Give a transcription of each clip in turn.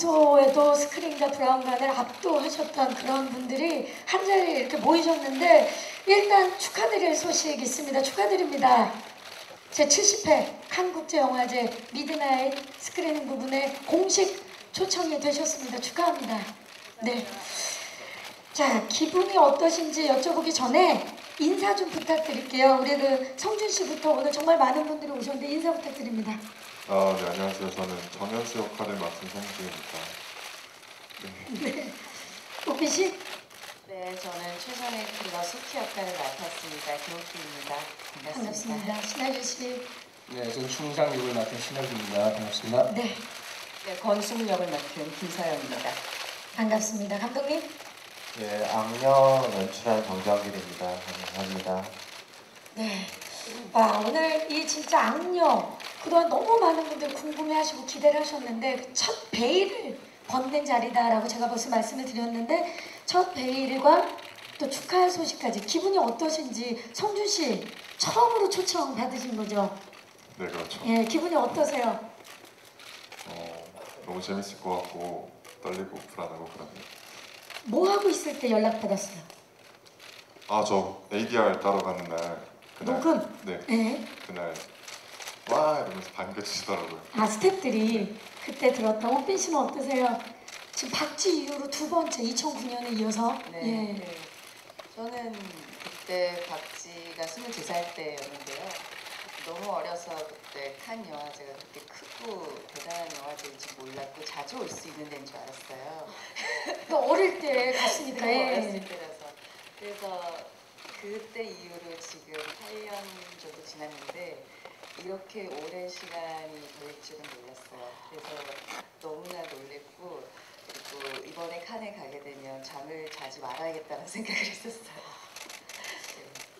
평소에도 스크린과 브라운관을 압도하셨던 그런 분들이 한 자리에 이렇게 모이셨는데 일단 축하드릴 소식 있습니다. 축하드립니다. 제 70회 칸국제영화제 Midnight Screening 부문에 공식 초청이 되셨습니다. 축하합니다. 네. 자, 기분이 어떠신지 여쭤보기 전에 인사 좀 부탁드릴게요. 우리 그 성준 씨부터 오늘 정말 많은 분들이 오셨는데 인사 부탁드립니다. 아, 네, 안녕하세요. 저는 정현수 역할을 맡은 성주입니다. 네. 오피 씨? 네, 저는 최선의 크리와 소피 역할을 맡았습니다. 김옥희입니다. 반갑습니다. 반갑습니다. 신하준 씨. 네, 저는 충상 역을 맡은 신혁입니다. 반갑습니다. 네. 네, 권숙 역을 맡은 김서영입니다. 반갑습니다. 감독님? 예, 악령 연출한 정정길입니다. 감사합니다. 네. 와, 오늘 이 진짜 악령. 그동안 너무 많은 분들 궁금해하시고 기대를 하셨는데 그첫 베일을 벗는 자리다라고 제가 벌써 말씀을 드렸는데 첫 베일과 또 축하 소식까지 기분이 어떠신지 성준 씨 처음으로 초청 받으신 거죠? 네, 그렇죠. 예, 기분이 어떠세요? 어, 너무 재밌을 것 같고 떨리고 불안하고 그러네요. 뭐 하고 있을 때 연락 받았어요? 아, 저 ADR 따러 가는 날 그날 녹음? 네, 예. 그날 와 이러면서 반겨주시더라고요. 아 스태프들이 그때 들었던 호빈 씨는 어떠세요? 지금 박쥐 이후로 두 번째 2009년에 이어서 네, 예. 네. 저는 그때 박지가 23살 때였는데요. 너무 어려서 그때 칸 영화제가 그렇게 크고 대단한 영화제인지 몰랐고 자주 올 수 있는 데인 줄 알았어요. 또 어릴 때 갔으니까 너무 예. 어렸을 때라서. 그래서 그때 이후로 지금 8년 정도 지났는데 이렇게 오랜 시간이 될 줄은 몰랐어요. 그래서 너무나 놀랬고 그리고 이번에 칸에 가게 되면 잠을 자지 말아야겠다는 생각을 했었어요.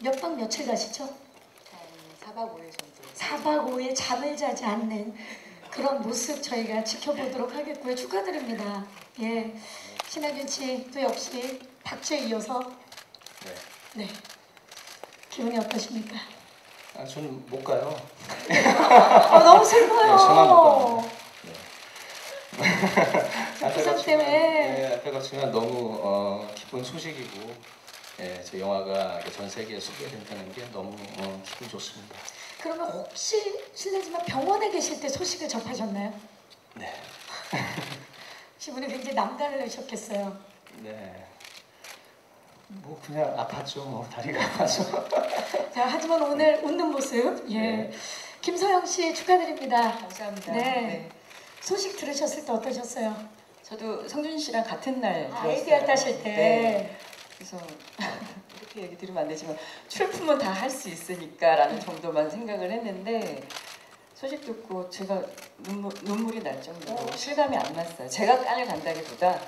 네, 몇박 며칠 가시죠? 한 4박 5일 정도. 4박 5일 잠을 자지 않는 그런 모습 저희가 지켜보도록 하겠고요. 축하드립니다. 예. 신하균 씨도 역시 박쥐에 이어서 네. 네. 기분이 어떠십니까? 아, 저는 못 가요. 어, 너무 슬퍼요. 네, 저만 못 가요. 부상 그렇지만, 때문에. 네, 앞에 같지만 너무 어, 기쁜 소식이고, 예, 저 영화가 전 세계에 소개된다는 게 너무 어, 기분 좋습니다. 그러면 혹시 실례지만 병원에 계실 때 소식을 접하셨나요? 네, 기분이 굉장히 남다르셨겠어요. 네. 뭐 그냥 아팠죠, 뭐 다리가 아파서. 자, 하지만 오늘 웃는 모습, 예. 네. 김서영 씨 축하드립니다. 감사합니다. 네. 소식 들으셨을 때 어떠셨어요? 저도 성준 씨랑 같은 날 아. ADR 따실 때. 네. 그래서 이렇게 얘기 드리면 안 되지만 출품은 다 할 수 있으니까라는 정도만 생각을 했는데 소식 듣고 제가 눈물, 눈물이 날 정도로 실감이 안 났어요. 제가 깐을 간다기보다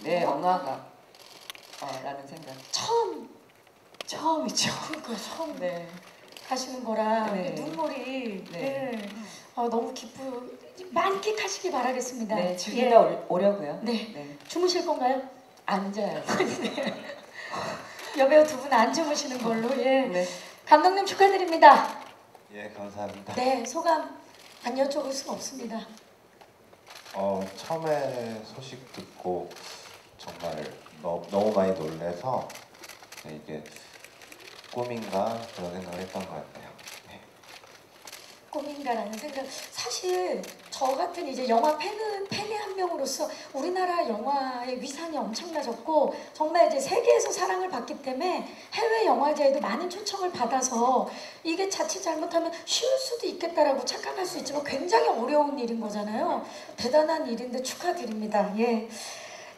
내 영화가 어, 라는 생각. 처음, 처음이죠. 그러니까 처음 네. 하시는 거라 네. 눈물이 네. 네. 어, 너무 기쁘, 만끽하시기 바라겠습니다. 네, 예. 즐기다 오- 오려고요. 네. 네. 주무실 건가요? 앉아요. 여배우 두 분 안 주무시는 걸로. 예. 네. 감독님 축하드립니다. 예, 감사합니다. 네, 소감 안 여쭤볼 수가 없습니다. 어, 처음에 소식 듣고 정말 너, 너무 많이 놀래서 네, 이게 꿈인가 그런 생각을 했던 것 같아요. 네. 꿈인가라는 생각. 사실 저 같은 이제 영화 팬은 팬의 한 명으로서 우리나라 영화의 위상이 엄청나졌고 정말 이제 세계에서 사랑을 받기 때문에 해외 영화제에도 많은 초청을 받아서 이게 자칫 잘못하면 쉬울 수도 있겠다라고 착각할 수 있지만 굉장히 어려운 일인 거잖아요. 대단한 일인데 축하드립니다. 예.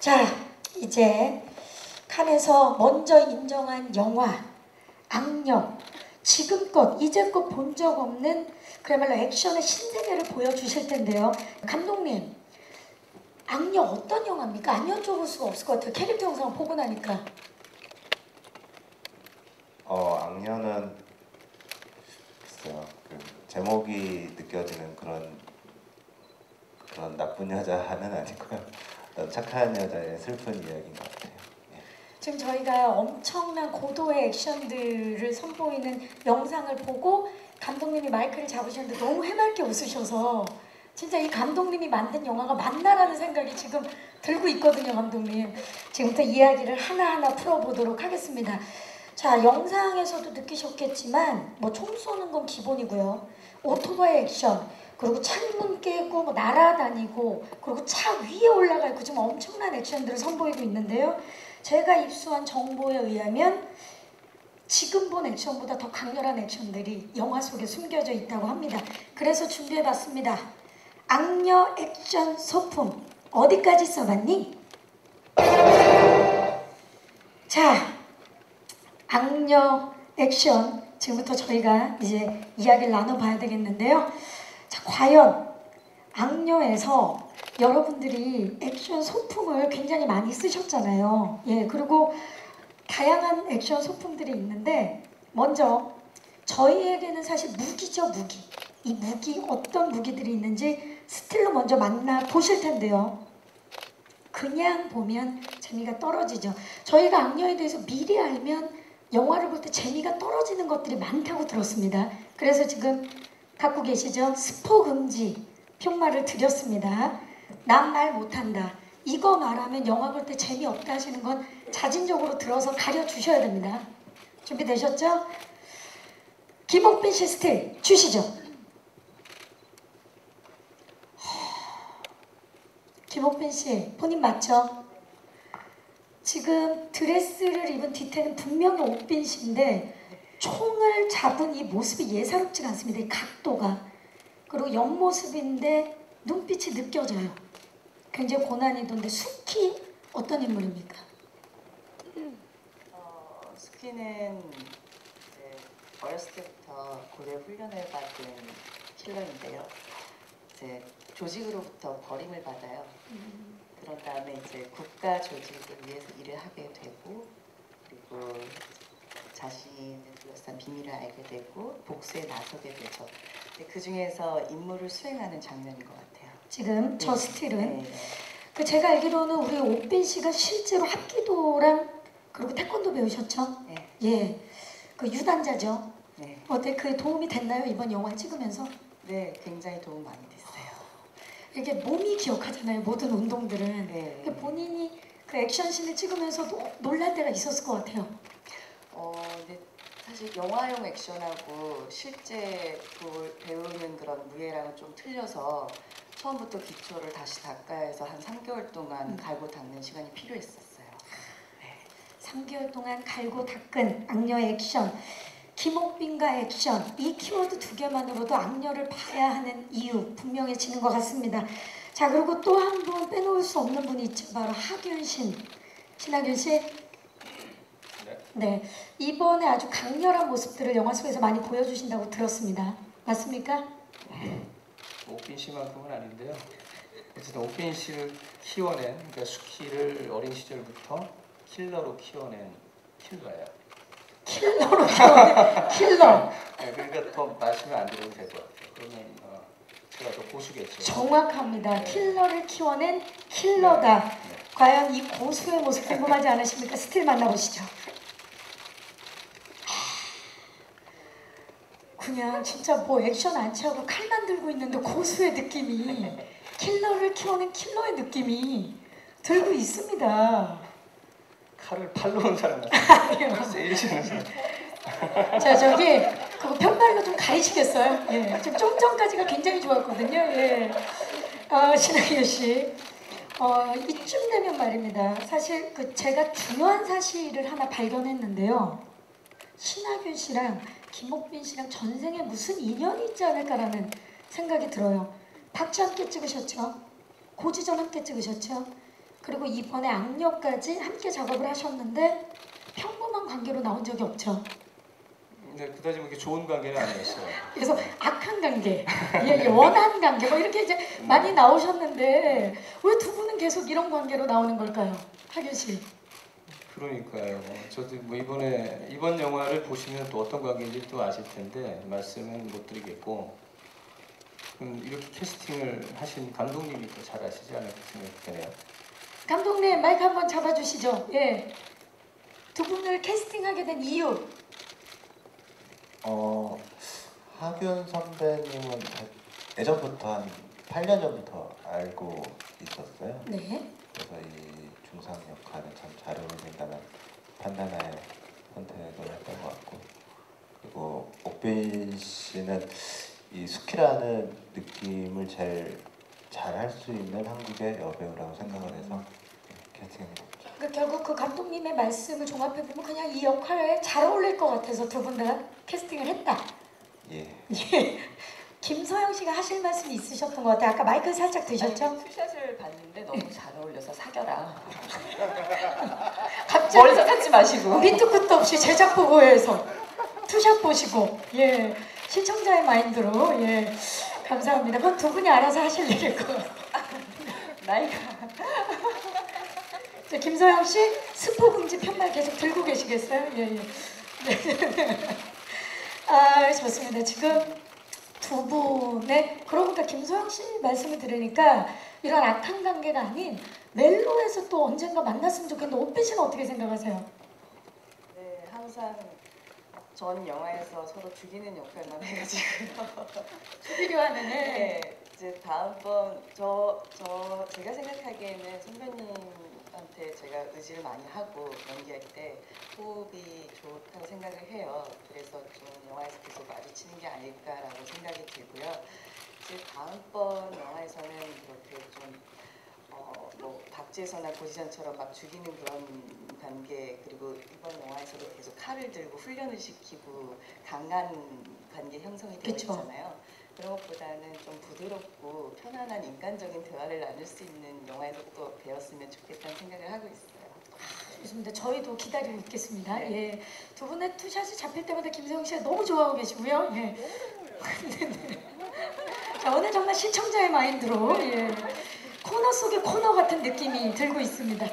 자, 이제 칸에서 먼저 인정한 영화 악령 지금껏 이제껏 본 적 없는 그야말로 액션의 신세계를 보여주실 텐데요. 감독님, 악령 어떤 영화입니까? 안 여쭤볼 수가 없을 것 같아요. 캐릭터 영상 보고 나니까. 어, 악녀는 글쎄요, 그 제목이 느껴지는 그런 그런 나쁜 여자는 아니고요. 어떤 착한 여자의 슬픈 이야기인 것 같아요. 예. 지금 저희가 엄청난 고도의 액션들을 선보이는 영상을 보고 감독님이 마이크를 잡으셨는데 너무 해맑게 웃으셔서 진짜 이 감독님이 만든 영화가 맞나라는 생각이 지금 들고 있거든요, 감독님. 지금부터 이야기를 하나하나 풀어보도록 하겠습니다. 자, 영상에서도 느끼셨겠지만 뭐 총 쏘는 건 기본이고요. 오토바이 액션, 그리고 창문 깨고 뭐 날아다니고 그리고 차 위에 올라가 있고 지금 엄청난 액션들을 선보이고 있는데요. 제가 입수한 정보에 의하면 지금 본 액션보다 더 강렬한 액션들이 영화 속에 숨겨져 있다고 합니다. 그래서 준비해봤습니다. 악녀 액션 소품 어디까지 써봤니? 자, 악녀 액션 지금부터 저희가 이제 이야기를 나눠봐야 되겠는데요. 자, 과연 악녀에서 여러분들이 액션 소품을 굉장히 많이 쓰셨잖아요. 예, 그리고 다양한 액션 소품들이 있는데 먼저 저희에게는 사실 무기죠 무기. 이 무기 어떤 무기들이 있는지 스틸로 먼저 만나 보실 텐데요. 그냥 보면 재미가 떨어지죠. 저희가 악녀에 대해서 미리 알면 영화를 볼 때 재미가 떨어지는 것들이 많다고 들었습니다. 그래서 지금 갖고 계시죠 스포 금지 푯말을 드렸습니다 난 말 못한다 이거 말하면 영화 볼 때 재미없다 하시는 건 자진적으로 들어서 가려 주셔야 됩니다. 준비되셨죠? 김옥빈 씨 스틸 주시죠. 김옥빈 씨 본인 맞죠? 지금 드레스를 입은 뒤태는 분명히 옥빈 씨인데 총을 잡은 이 모습이 예사롭지가 않습니다. 이 각도가 그리고 옆모습인데 눈빛이 느껴져요. 굉장히 고난이도인데 숙희 어떤 인물입니까? 어, 이제 어렸을 때부터 고대 훈련을 받은 킬러인데요. 이제 조직으로부터 버림을 받아요. 그런 다음에 이제 국가 조직을 위해서 일을 하게 되고 그리고 자신을 둘러싼 비밀을 알게 되고 복수에 나서게 되죠. 근데 그 중에서 임무를 수행하는 장면인 것 같아요. 지금 저 네. 스틸은 네. 그 제가 알기로는 우리 옥빈 씨가 실제로 합기도랑 그리고 태권도 배우셨죠? 네. 예, 그 유단자죠. 네. 어때 그 도움이 됐나요 이번 영화 찍으면서? 네, 굉장히 도움 많이 됐어요. 이게 몸이 기억하잖아요 모든 운동들은. 네. 그 본인이 그 액션씬을 찍으면서 도 놀랄 때가 있었을 것 같아요. 어, 근데 사실 영화용 액션하고 실제 볼- 배우는 그런 무예랑은 좀 틀려서 처음부터 기초를 다시 닦아야 해서 한 3개월 동안 음. 갈고 닦는 시간이 필요했었어요. 3개월 동안 갈고 닦은 악녀 액션. 김옥빈과 액션 이 키워드 두 개만으로도 악녀를 봐야 하는 이유 분명해지는 것 같습니다. 자 그리고 또 한 분 빼놓을 수 없는 분이 있죠. 바로 하균신. 신하균 씨. 네. 네 이번에 아주 강렬한 모습들을 영화 속에서 많이 보여주신다고 들었습니다. 맞습니까? 옥빈 씨만큼은 아닌데요. 어쨌든 옥빈 씨를 키워낸 그러니까 수키를 어린 시절부터 킬러로 키워낸 킬러예요. 킬러로 키워낸 킬러. 네, 그러니까 더 말씀을 안 드려도 될 것 같아요. 그러면 어, 제가 더 고수겠죠. 정확합니다. 킬러를 키워낸 킬러다. 네. 과연 이 고수의 모습 궁금하지 않으십니까? 스틸 만나보시죠. 그냥 진짜 뭐 액션 안 취하고 칼만 들고 있는데 고수의 느낌이 킬러를 키워낸 킬러의 느낌이 들고 있습니다. 칼을 팔로 온 사람. 세일즈는 자 저기 그거 편말로 좀 가리시겠어요? 예, 지금 좀 전까지가 굉장히 좋았거든요. 예, 어, 신하균 씨, 어, 이쯤 되면 말입니다. 사실 그 제가 중요한 사실을 하나 발견했는데요. 신하균 씨랑 김옥빈 씨랑 전생에 무슨 인연이 있지 않을까라는 생각이 들어요. 박쥐 함께 찍으셨죠? 고지전 함께 찍으셨죠? 그리고 이번에 악녀까지 함께 작업을 하셨는데 평범한 관계로 나온 적이 없죠. 근데 그다지 그렇게 좋은 관계는 아니었어요. 그래서 악한 관계, 예, 예, 원한 관계, 뭐 이렇게 이제 많이 나오셨는데 왜 두 분은 계속 이런 관계로 나오는 걸까요, 하균 씨? 그러니까요. 저도 뭐 이번에 이번 영화를 보시면 또 어떤 관계인지 또 아실 텐데 말씀은 못 드리겠고 음, 이렇게 캐스팅을 하신 감독님이 더 잘 아시지 않을까 생각이 드네요. 감독님 마이크 한번 잡아주시죠. 예, 두 분을 캐스팅하게 된 이유. 어 하균 선배님은 예전부터 한 8년 전부터 알고 있었어요. 네. 그래서 이 중상 역할을 참잘 어울린다는 판단하에 선택을 했던 것 같고 그리고 옥빈 씨는 이 숙희라는 느낌을 제일 잘 할 수 있는 한국의 여배우라고 생각을 해서 캐스팅했죠. 그 결국 그 감독님의 말씀을 종합해 보면 그냥 이 역할에 잘 어울릴 것 같아서 두 분 다 캐스팅을 했다. 예. 예. 김서형 씨가 하실 말씀이 있으셨던 것 같아요. 아까 마이크 살짝 드셨죠? 아니, two shot을 봤는데 너무 잘 어울려서 사겨라. 갑자기 멀리서 찾지 마시고. 밑도 끝도 없이 제작보고회에서 two shot 보시고 예 시청자의 마인드로 예 감사합니다. 그건 두 분이 알아서 하실 일일 것 같아요. 나이가 자, 김서영 씨 스포 금지 편말 계속 들고 계시겠어요? 예 예. 네. 아 좋습니다. 지금 두 분의 그러고 보니까 김소영 씨 말씀을 들으니까 이런 악한 관계가 아닌 멜로에서 또 언젠가 만났으면 좋겠는데 오빛 씨는 어떻게 생각하세요? 네, 항상 전 영화에서 서로 죽이는 역할만 해가지고 죽이려 하는 네, 이제 다음번 저, 저 제가 생각하기에는 선배님 한테 제가 의지를 많이 하고 연기할 때 호흡이 좋다고 생각을 해요. 그래서 좀 영화에서 계속 마주치는 게 아닐까라고 생각이 들고요. 이제 다음번 영화에서는 이렇게 좀 어, 뭐 박지에서나 고지전처럼 막 죽이는 그런 관계 그리고 이번 영화에서도 계속 칼을 들고 훈련을 시키고 강한 관계 형성이 되어 그쵸. 있잖아요. 그런 것보다는 좀 부드럽고 편안한 인간적인 대화를 나눌 수 있는 영화에서 또 배웠으면 좋겠다는 생각을 하고 있어요. 좋습니다. 저희도 기다리고 있겠습니다. 네. 예. 두 분의 투샷이 잡힐 때마다 김세영 씨가 너무 좋아하고 계시고요. 예. 자, 오늘 정말 시청자의 마인드로 예. 코너 속의 코너 같은 느낌이 들고 있습니다.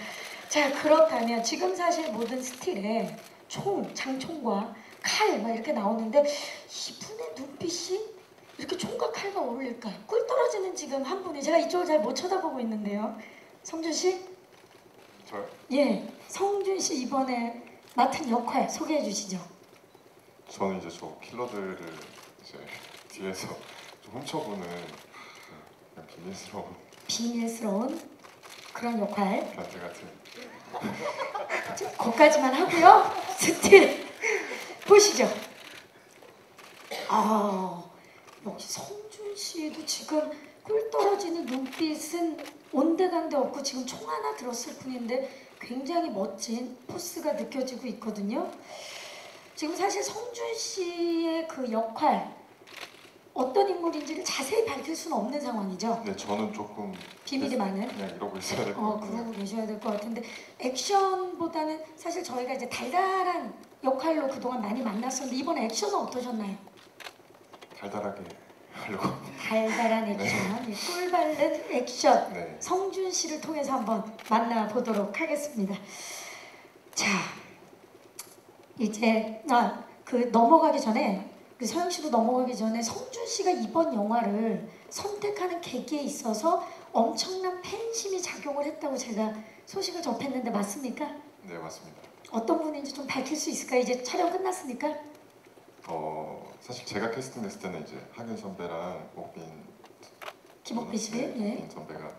자, 그렇다면 지금 사실 모든 스틸에 총, 장총과 칼 막 이렇게 나오는데 이분의 눈빛이 이렇게 총과 칼과 어울릴까요? 꿀 떨어지는 지금 한 분이 제가 이쪽을 잘 못 쳐다보고 있는데요. 성준 씨? 저요? 예, 성준 씨 이번에 맡은 역할 소개해 주시죠. 저는 이제 저 킬러들을 이제 뒤에서 좀 훔쳐보는 그냥 비밀스러운 비밀스러운 그런 역할. 변태 같은 거기까지만 하고요. 스틸 보시죠. 아, 역시 성준 씨도 지금 꿀 떨어지는 눈빛은 온데간데 없고 지금 총 하나 들었을 뿐인데 굉장히 멋진 force가 느껴지고 있거든요. 지금 사실 성준 씨의 그 역할 어떤 인물인지를 자세히 밝힐 수는 없는 상황이죠. 근데 저는 조금 비밀이 많은. 그냥 이러고 있어야 될것 어, 같아요 그러고 계셔야 될 것 같은데 액션보다는 사실 저희가 이제 달달한 역할로 그동안 많이 만났었는데 이번 액션은 어떠셨나요? 달달하게 하려고 달달한 액션, 이 꿀바른 액션 네 성준 씨를 통해서 한번 만나보도록 하겠습니다. 자, 이제 아, 그 넘어가기 전에 그 서영 씨도 넘어가기 전에 성준 씨가 이번 영화를 선택하는 계기에 있어서 엄청난 팬심이 작용을 했다고 제가 소식을 접했는데 맞습니까? 네, 맞습니다 어떤 분인지 좀 밝힐 수 있을까요? 이제 촬영 끝났으니까 어 사실 제가 캐스팅 됐을 때는 이제 하균 선배랑 옥빈 김옥빈 씨, 네, 예. 옥빈 선배가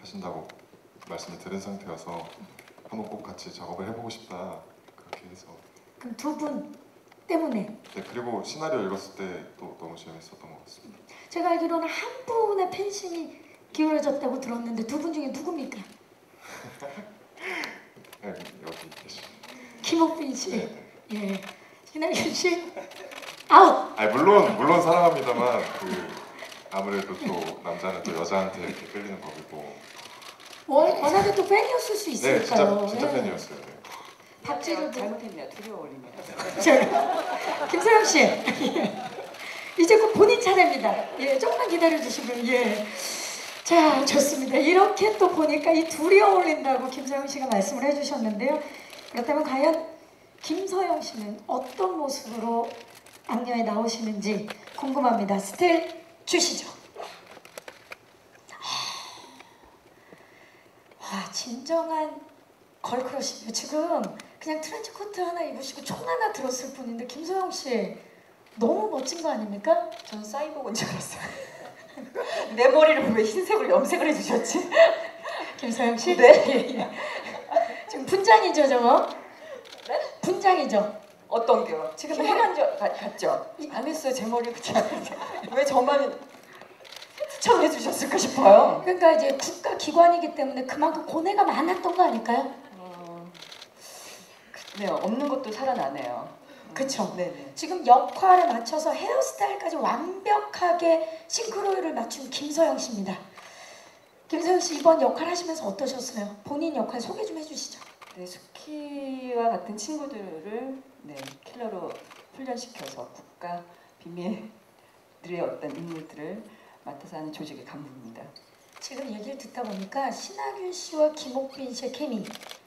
하신다고 말씀을 들은 상태여서 한번 꼭 같이 작업을 해보고 싶다 그렇게 해서. 그럼 두 분 때문에? 네, 그리고 시나리오 읽었을 때 또 너무 재밌었던 것 같습니다. 제가 알기로는 한 분의 팬심이 기울어졌다고 들었는데 두 분 중에 누굽니까? 네, 여기 계신 김옥빈 씨, 네. 예, 신하균 씨, 아웃. 아니 물론 물론 사랑합니다만 그 아무래도 또 남자는 또 여자한테 이렇게 끌리는 법이고 워- 워낙에 또 팬이었을 수 네 있으니까요. 진짜 진짜 예. 팬이었어요 네. 박쥐로도 잘못했네요. 둘이 어울리네요. 자, 김서형 씨, 이제 곧 본인 차례입니다. 예, 조금만 기다려 주시면 예. 자, 좋습니다. 이렇게 또 보니까 이 둘이 어울린다고 김서형 씨가 말씀을 해주셨는데요. 그렇다면 과연 김서형 씨는 어떤 모습으로 악녀에 나오시는지 궁금합니다. 스틸 주시죠. 와, 진정한 걸크러시네요. 지금 그냥 트렌치 코트 하나 입으시고 총 하나 들었을 뿐인데 김소영 씨 너무 멋진 거 아닙니까? 전 사이버그인 줄 알았어요. 내 머리를 왜 흰색으로 염색을 해주셨지? 김서영 씨? 네. 지금 분장이죠, 저거? 네? 분장이죠. 어떤 게요? 지금 해간 줄 같죠? 안 했어요 제 머리 왜 저만 추천을 해주셨을까 싶어요. 그러니까 이제 국가 기관이기 때문에 그만큼 고뇌가 많았던 거 아닐까요? 어, 네 없는 것도 살아나네요. 그쵸. 네네. 지금 역할에 맞춰서 헤어스타일까지 완벽하게 싱크로율을 맞춘 김서영 씨입니다. 김서영 씨 이번 역할 하시면서 어떠셨어요? 본인 역할 소개 좀 해주시죠. 네, 수키와 같은 친구들을 네, 킬러로 훈련시켜서 국가 비밀들의 어떤 인물들을 맡아서 하는 조직의 간부입니다. 지금 얘기를 듣다 보니까 신하균 씨와 김옥빈 씨의 케미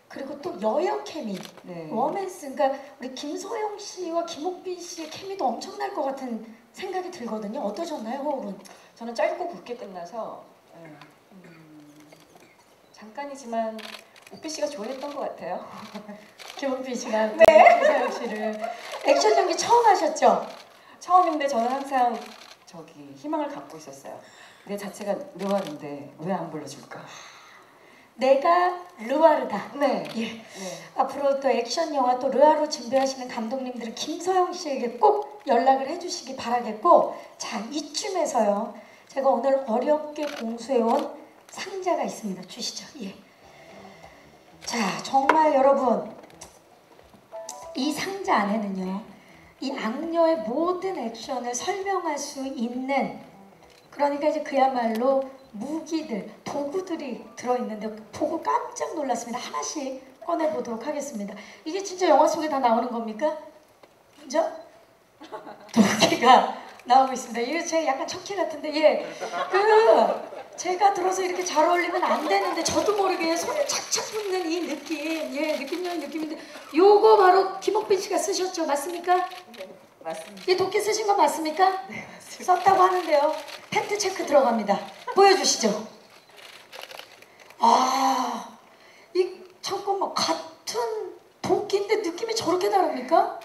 그리고 또 여여 케미 네. 워맨스 그러니까 우리 김소영 씨와 김옥빈 씨의 케미도 엄청날 것 같은 생각이 들거든요. 어떠셨나요, 호흡은? 저는 짧고 굵게 끝나서 네, 음, 잠깐이지만 오피 씨가 조언했던 것 같아요. 씨가 네. 김소영 씨를 액션 연기 처음 하셨죠? 처음인데 저는 항상 저기 희망을 갖고 있었어요. 내 자체가 르와르인데 왜 안 불러줄까? 내가 르와르다. 네. 예. 네. 앞으로 또 액션 영화 또 르아로 준비하시는 감독님들은 김서영 씨에게 꼭 연락을 해주시기 바라겠고 자 이쯤에서요 제가 오늘 어렵게 공수해온 상자가 있습니다 주시죠 예. 자 정말 여러분 이 상자 안에는요 이 악녀의 모든 액션을 설명할 수 있는 그러니까 이제 그야말로 무기들, 도구들이 들어있는데 보고 깜짝 놀랐습니다. 하나씩 꺼내보도록 하겠습니다. 이게 진짜 영화 속에 다 나오는 겁니까? 그죠? 도끼가 나오고 있습니다. 이거 제 약간 척키 같은데 예. 그 제가 들어서 이렇게 잘 어울리면 안 되는데 저도 모르게 손에 착착 붙는 이 느낌 예 느낌적인 느낌인데 요거 바로 김옥빈 씨가 쓰셨죠 맞습니까? 맞습니다. 이 도끼 쓰신 거 맞습니까? 썼다고 하는데요. 팩트 체크 들어갑니다. 보여주시죠. 아, 이 잠깐만 같은 도끼인데 느낌이 저렇게 다릅니까?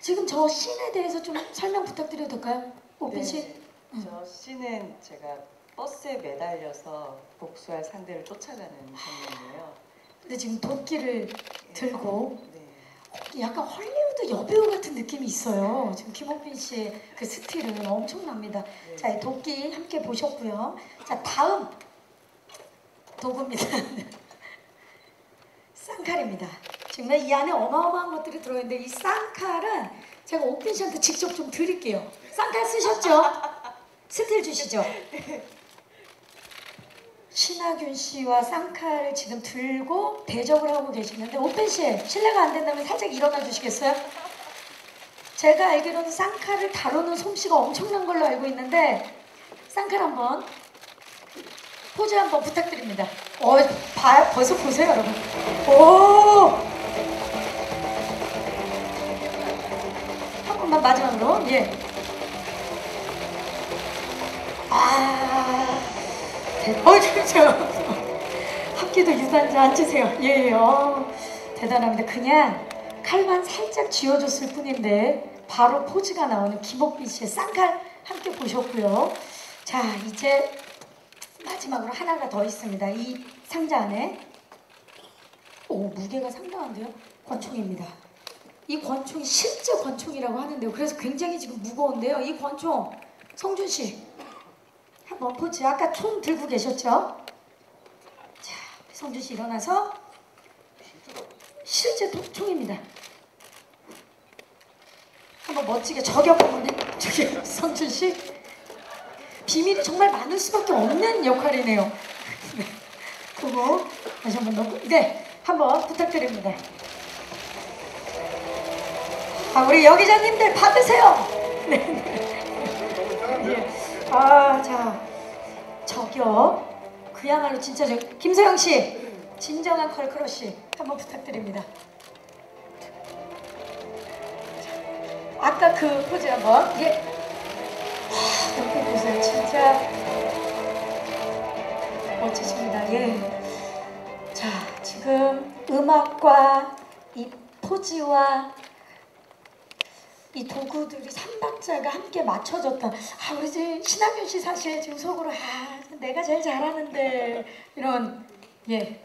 지금 저 씬에 대해서 좀 설명 부탁드려도 될까요? 오빈 씨. 네. 저 씨는 제가 버스에 매달려서 복수할 상대를 쫓아가는 장면이에요. 근데 지금 도끼를 들고 네. 약간 헐리우드 여배우 같은 느낌이 있어요. 지금 김옥빈 씨의 그 스틸은 엄청납니다. 네. 자, 이 도끼 함께 보셨고요. 자, 다음 도구입니다. 쌍칼입니다. 정말 이 안에 어마어마한 것들이 들어있는데 이 쌍칼은 제가 옥빈 씨한테 직접 좀 드릴게요. 쌍칼 쓰셨죠? 스틸 주시죠. 신하균 씨와 쌍칼을 지금 들고 대적을 하고 계시는데 옥빈 씨 실례가 안 된다면 살짝 일어나 주시겠어요? 제가 알기로는 쌍칼을 다루는 솜씨가 엄청난 걸로 알고 있는데 쌍칼 한번 포즈 한번 부탁드립니다. 어, 봐, 벌써 보세요, 여러분. 오! 한 번만 마지막으로, 예. 아, 대, 어, 그렇죠. 합기도 유단자 앉으세요. 예, 예, 어, 대단합니다. 그냥 칼만 살짝 쥐어줬을 뿐인데 바로 포즈가 나오는 김옥빈 씨의 쌍칼 함께 보셨고요. 자, 이제 마지막으로 하나가 더 있습니다. 이 상자 안에 오 무게가 상당한데요. 권총입니다. 이 권총이 실제 권총이라고 하는데요. 그래서 굉장히 지금 무거운데요. 이 권총 성준 씨 한번 포즈. 아까 총 들고 계셨죠? 자, 성준 씨 일어나서 실제 도- 총입니다. 한번 멋지게 저격 한번 해. 성준 씨 비밀이 정말 많을 수밖에 없는 역할이네요. 네. 그거 다시 한번 넣고 네 한번 부탁드립니다. 아 우리 여기자님들 받으세요. 네. 네. 예. 아자 저격 그야말로 진짜 저 김서영 씨 진정한 컬크러쉬 한번 부탁드립니다. 아까 그 포즈 한번 예. 하, 옆에 보세요 진짜 멋지십니다. 예. 자 지금 음악과 이 포즈와 이 도구들이 삼박자가 함께 맞춰졌다. 아 지금 신하균 씨 사실 지금 속으로 아 내가 제일 잘하는데 이런 예.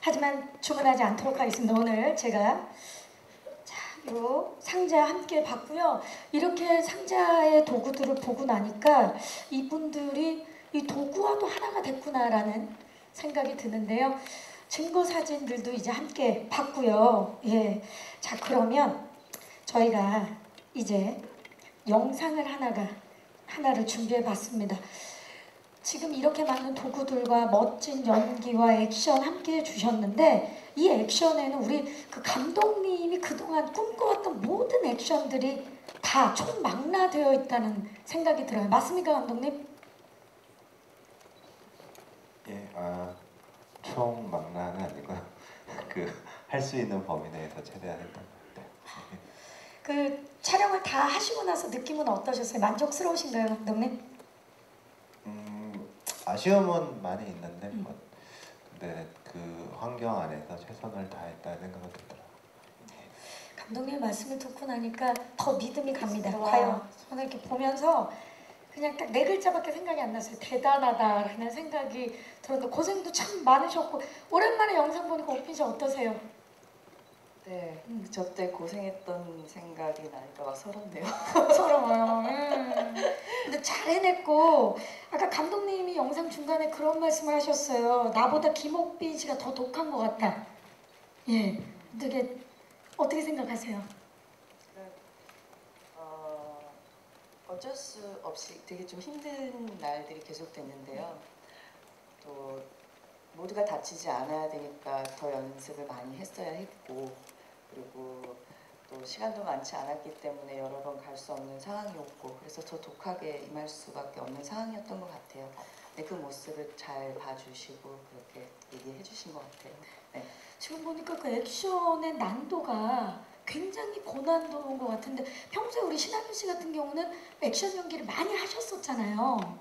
하지만 주문하지 않도록 하겠습니다. 오늘 제가 요 상자 함께 봤고요. 이렇게 상자의 도구들을 보고 나니까 이분들이 이 도구와도 하나가 됐구나라는 생각이 드는데요. 증거 사진들도 이제 함께 봤고요. 예. 자, 그러면 저희가 이제 영상을 하나가 하나를 준비해 봤습니다. 지금 이렇게 많은 도구들과 멋진 연기와 액션 함께 해주셨는데 이 액션에는 우리 그 감독님이 그동안 꿈꿔왔던 모든 액션들이 다 총망라되어 있다는 생각이 들어요. 맞습니까, 감독님? 예, 아, 총 망라는 아니고요. 그 할 수 있는 범위 내에서 최대한 했던 것 같아요. 그 촬영을 다 하시고 나서 느낌은 어떠셨어요? 만족스러우신가요, 감독님? 음, 아쉬움은 많이 있는데 음. 뭐, 근데 그 환경 안에서 최선을 다했다는 생각은 들더라고요. 감독님 말씀을 듣고 나니까 더 믿음이 갑니다. 와. 과연 저는 이렇게 보면서 그냥 딱 네 글자밖에 생각이 안 났어요. 대단하다라는 생각이 들었는데 고생도 참 많으셨고 오랜만에 영상 보니까 오핀 씨 어떠세요? 네, 음. 저때 고생했던 생각이 나니까 막 서럽네요. 서러워요. 음. 근데 잘 해냈고 아까 감독님이 영상 중간에 그런 말씀을 하셨어요. 나보다 김옥빈 씨가 더 독한 것 같다. 예, 되게 어떻게 생각하세요? 어, 어쩔 수 없이 되게 좀 힘든 날들이 계속됐는데요. 또 모두가 다치지 않아야 되니까 더 연습을 많이 했어야 했고 그리고 또 시간도 많지 않았기 때문에 여러 번 갈 수 없는 상황이었고 그래서 더 독하게 임할 수밖에 없는 상황이었던 것 같아요. 근데 그 모습을 잘 봐주시고 그렇게 얘기해 주신 것 같아요. 지금 보니까 그 액션의 난도가 굉장히 고난도인 것 같은데 평소에 우리 신하균 씨 같은 경우는 액션 연기를 많이 하셨었잖아요.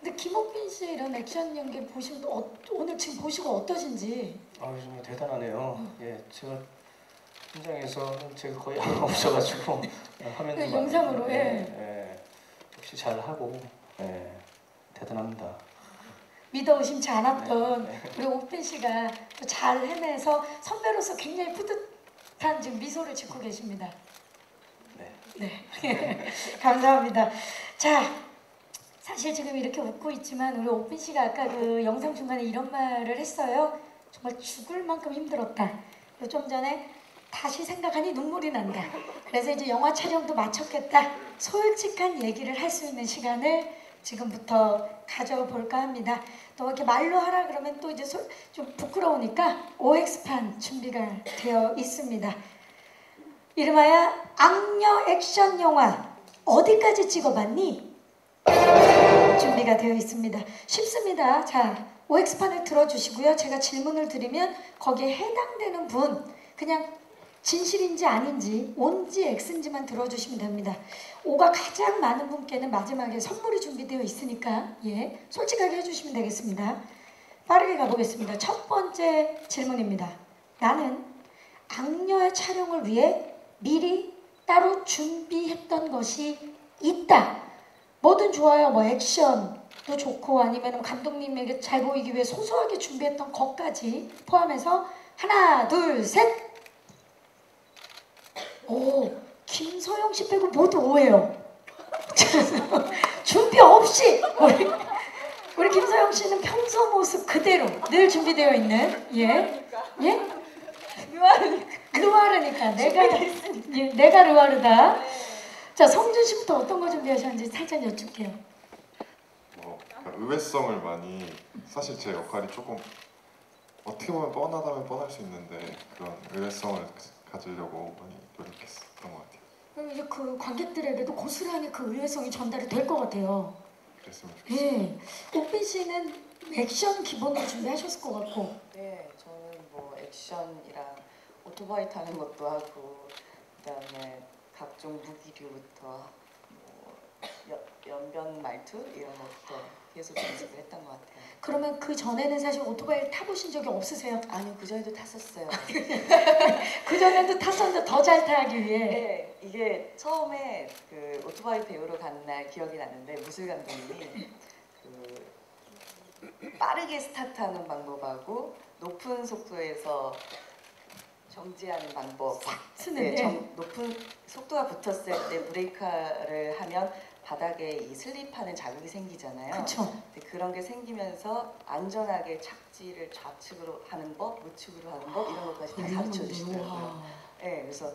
근데 김옥빈 씨 이런 액션 연기 보시면 어, 오늘 지금 보시고 어떠신지? 아 정말 대단하네요. 예, 제가 현장에서 제가 거의 없어가지고 화면도 네, 영상으로, 예. 예, 역시 잘 하고 예, 대단합니다. 믿어 의심치 않았던 네, 네. 우리 옥빈 씨가 또 잘 해내서 선배로서 굉장히 뿌듯한 지금 미소를 짓고 계십니다. 네. 네, 감사합니다. 자, 사실 지금 이렇게 웃고 있지만 우리 옥빈 씨가 아까 그 영상 중간에 이런 말을 했어요. 정말 죽을 만큼 힘들었다. 좀 전에 다시 생각하니 눈물이 난다. 그래서 이제 영화 촬영도 마쳤겠다. 솔직한 얘기를 할 수 있는 시간을 지금부터 가져볼까 합니다. 또 이렇게 말로 하라 그러면 또 이제 소- 좀 부끄러우니까 OX판 준비가 되어 있습니다. 이름하여 악녀 액션 영화 어디까지 찍어봤니? 준비가 되어 있습니다. 쉽습니다. 자, OX판을 들어주시고요. 제가 질문을 드리면 거기에 해당되는 분 그냥 진실인지 아닌지 온지 X인지만 들어주시면 됩니다. 오가 가장 많은 분께는 마지막에 선물이 준비되어 있으니까 예 솔직하게 해주시면 되겠습니다. 빠르게 가보겠습니다. 첫 번째 질문입니다. 나는 악녀의 촬영을 위해 미리 따로 준비했던 것이 있다. 뭐든 좋아요. 뭐 액션도 좋고 아니면 감독님에게 잘 보이기 위해 소소하게 준비했던 것까지 포함해서 하나, 둘, 셋. 오, 김서영 씨 빼고 모두 오해요. 준비 없이 우리, 우리 김서영 씨는 평소 모습 그대로 늘 준비되어 있는 예, 예. 르와르니까 내가 예, 내가 르와르다. 자 성준 씨부터 어떤 거 준비하셨는지 살짝 여쭐게요. 뭐 의외성을 많이 사실 제 역할이 조금 어떻게 보면 뻔하다면 뻔할 수 있는데 그런 의외성을 가지려고 많이 노력했었던 것 같아요. 그럼 이제 그 관객들에게도 고스란히 그 의외성이 전달이 될 것 같아요. 그랬으면 좋겠어요. 예. 오빈 씨는 액션 기본으로 준비하셨을 것 같고. 네, 저는 뭐 액션이랑 오토바이 타는 것도 하고 그다음에 각종 무기류부터 뭐 연, 연변 말투 이런 것도 계속 연습을 했던 것 같아요. 그러면 그 전에는 사실 오토바이를 타보신 적이 없으세요? 아니요, 그 전에도 탔었어요. 그 전에도 탔었는데 더 잘 타기 위해. 네, 이게 처음에 그 오토바이 배우러 가는 날 기억이 나는데 무술 감독님이 그 빠르게 스타트하는 방법하고 높은 속도에서 정지하는 방법 네, 정- 높은 속도가 붙었을 때 브레이크를 하면 바닥에 이 슬립하는 자국이 생기잖아요. 그렇죠. 그런 게 생기면서 안전하게 착지를 좌측으로 하는 법, 우측으로 하는 법 이런 것까지 다 가르쳐 주시더라고요. 네, 그래서